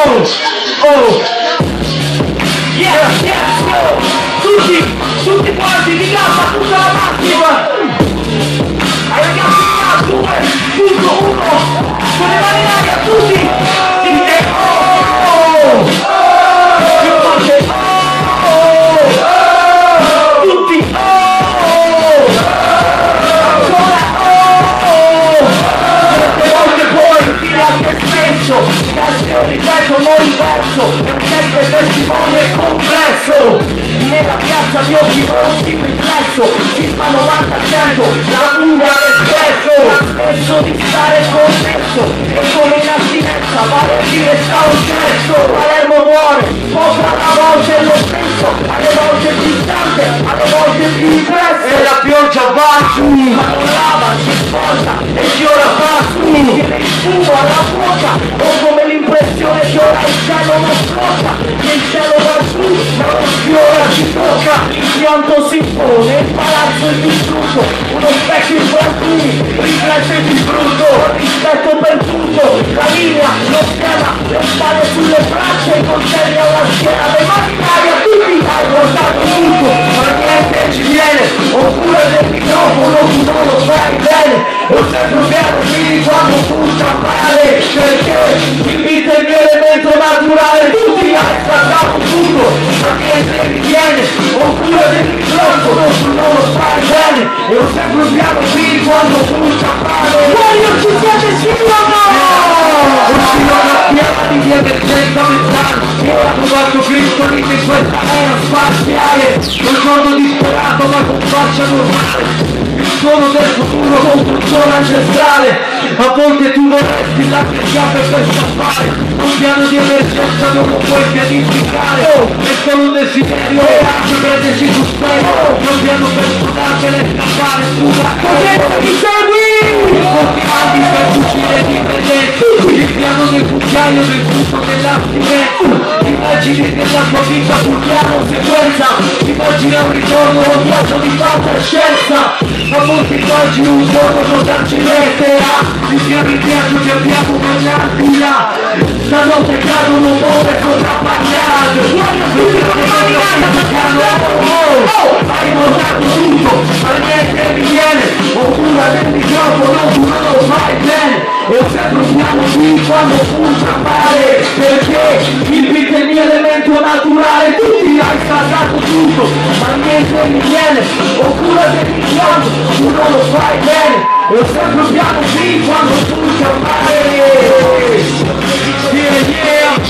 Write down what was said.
Oh, oh. Yeah, yeah, oh. Tutti, tutti quanti di gamba, tutta la macchina. Hai ragazzi, due, punto, uno. Se ne va questo non diverso è sempre testimone complesso. Nella piazza di oggi pronti riflesso circa 90 cento, la cura espresso penso di stare connesso e come in astinenza vale a dire sta un gesto Palermo muore poca la voce è lo stesso alle volte più distante alle volte più impresse e la pioggia va su. Ma non lava si sposta e si ora fa su. Viene il fumo alla bocca Il pianto si impone, il palazzo è distrutto Uno specchio in frantumi, riflette di brutto Rispetto per tutto, la linea, lo schema Le spalle sulle braccia, i coltelli alla schiena Le mani in aria, tutti hai portato tutto Ma niente ci viene, oppure del microfono tu non lo fai bene Ho sempre piano fini quando punta a male Perché il beat è il mio elemento naturale Tutti hai scattato tutto, ma niente mi viene Oppure piani di emergenza mentale ho trovato Cristo lì in questa era spaziale. Non sono disperato ma con faccia normale. Il suono del futuro contro il suono ancestrale. A volte tu vorresti chiave per scappare un piano di emergenza non lo puoi pianificare. È solo un desiderio. E anche prendersi sul spero un piano per scudartene scappare scusa cosa mi segui piano del cucchiaio del gusto dell'astinenza immagini della tua vita sul piano sequenza immagina un ritorno un viaggio di fantascienza. A molti oggi un giorno cosa ci metterà ci siamo in viaggio che abbiamo mangiati là stanotte cadono ore contrabbagliate hai montato tutto ma niente mi viene. Oppure nel microfono non lo ho piano qui quando punta a mare perché il beat è il mio elemento naturale tutti hai scaldato tutto ma niente mi viene oppure del microfono tu non lo fai bene e sempre piano qui quando punta a mare yeah, yeah.